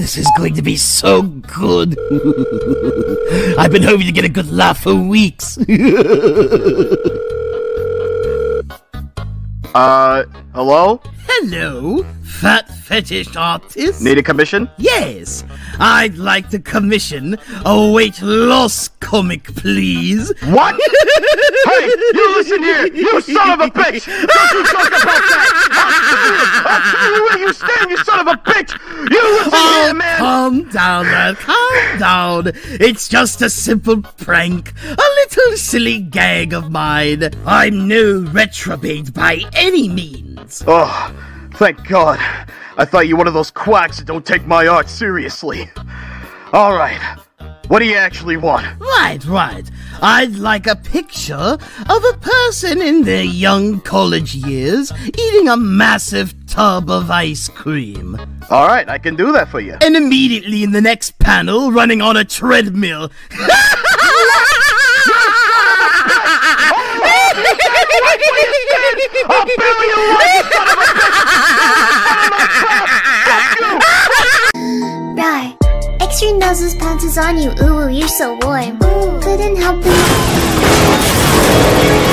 This is going to be so good. I've been hoping to get a good laugh for weeks. Uh, hello? Hello, fat fetish artist. Need a commission? Yes, I'd like to commission a weight loss comic, please. What? hey, you listen here, you son of a bitch! Don't you talk about that! I'll you where you stand, you son of a bitch! You listen Oh, here, man! calm down, man. Calm down. It's just a simple prank, a little silly gag of mine. I'm no retrobate by any means. Oh, thank God. I thought you were one of those quacks that don't take my art seriously. Alright, what do you actually want? Right, right. I'd like a picture of a person in their young college years eating a massive tub of ice cream. Alright, I can do that for you. And immediately in the next panel, running on a treadmill. I'll bury you alive, Extra noses pants is on you. Ooh, you're so warm. Couldn't help it.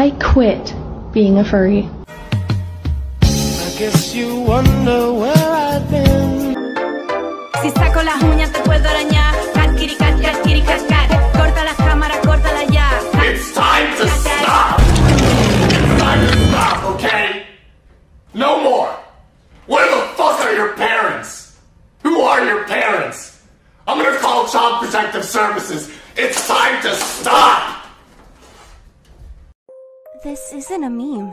I quit being a furry. I guess you wonder where I've been. Si saco las uñas te puedo arañar. Cat, kitty, cat, cat, kitty, cat, cat. Corta las cámaras, córtala ya. It's time to stop! It's time to stop, okay? No more! Where the fuck are your parents? Who are your parents? I'm gonna call Child Protective Services. This isn't a meme.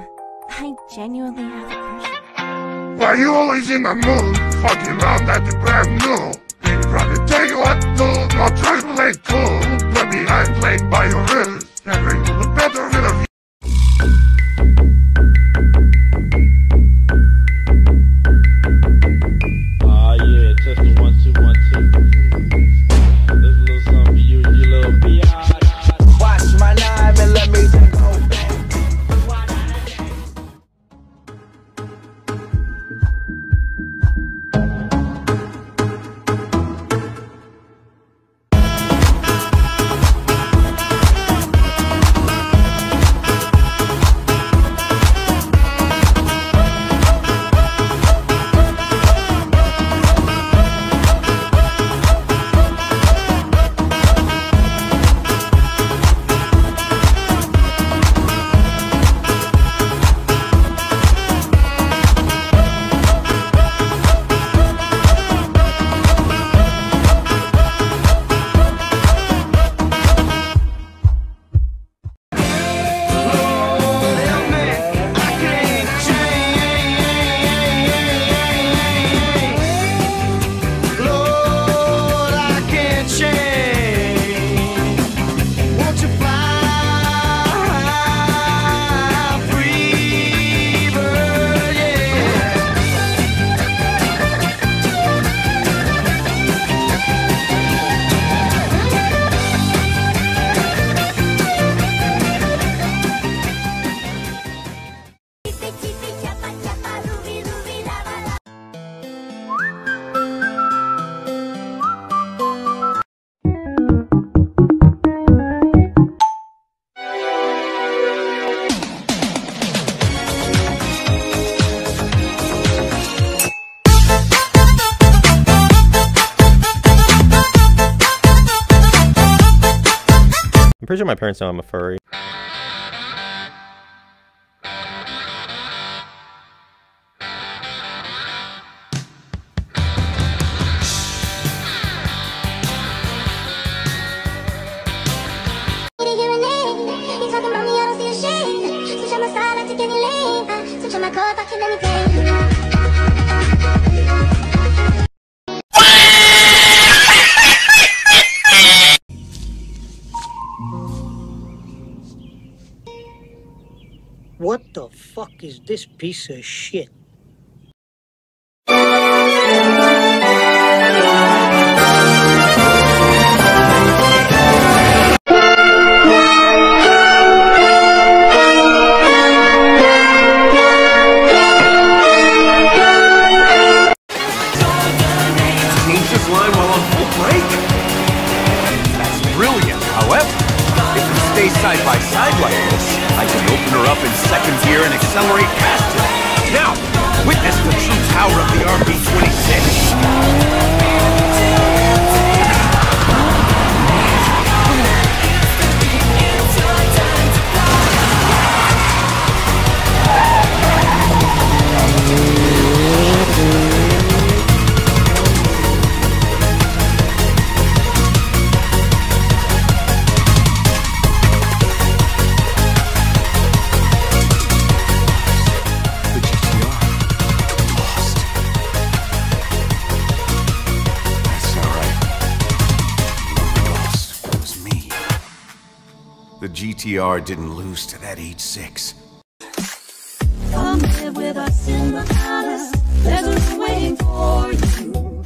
I genuinely have a crush. Why are you always in the mood? Fucking around that brand new. They probably tell you what to do. Not try to play cool. But behind played by your rules. Never you look better with sure my parents know I'm a furry. What the fuck is this piece of shit? TR didn't lose to that eight six. Come live with us in the palace. There's a waiting for you.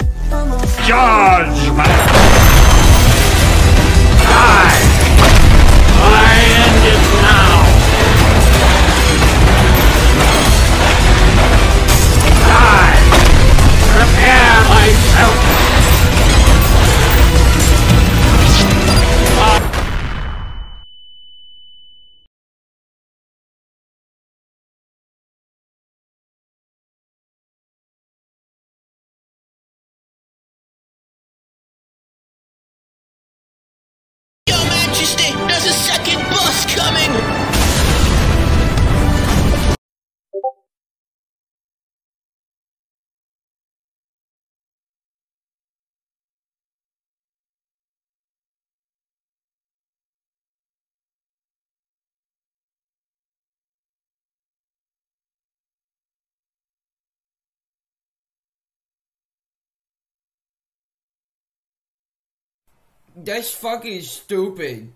That's fucking stupid.